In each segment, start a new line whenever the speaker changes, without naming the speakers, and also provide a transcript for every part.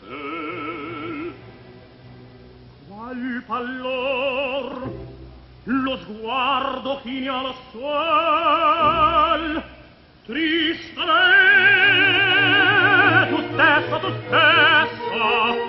te qual pallor? Lo sguardo chini al suol triste tu stessa tu stessa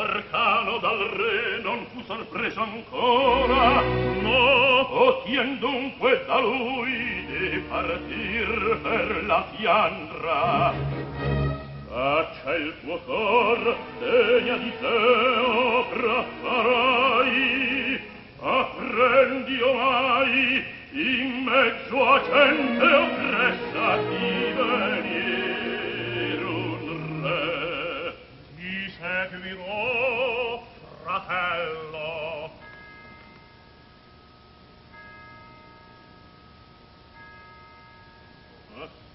arcano dal re non fu sorpreso ancora. No otien dunque da lui di partir per la fiandra. Faccia il tuo cor degna di te opra farai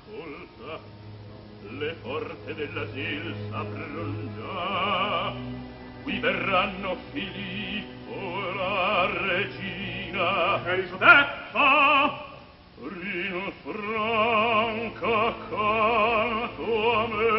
ascolta le porte dell'asil s'apriron già qui verranno Filippo la regina. Elisabetta Rino Franca canto a me.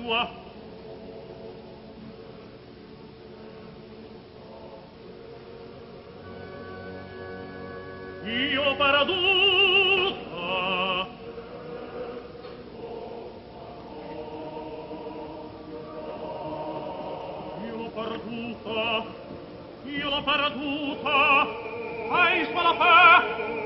sua. io paraduta. Io paraduta. Io paraduta. Hai sua la fa.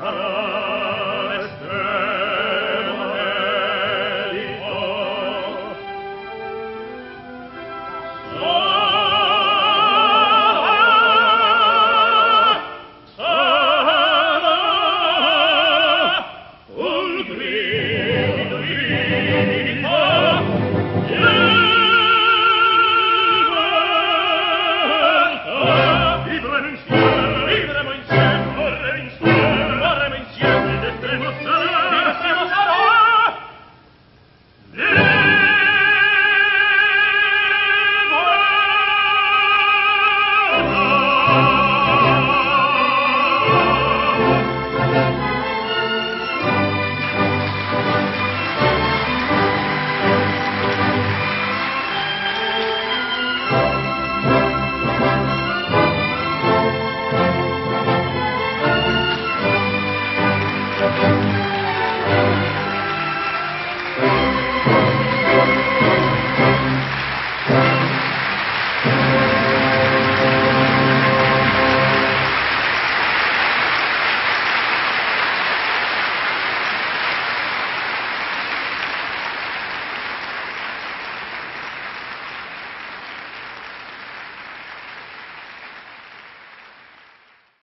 Hello.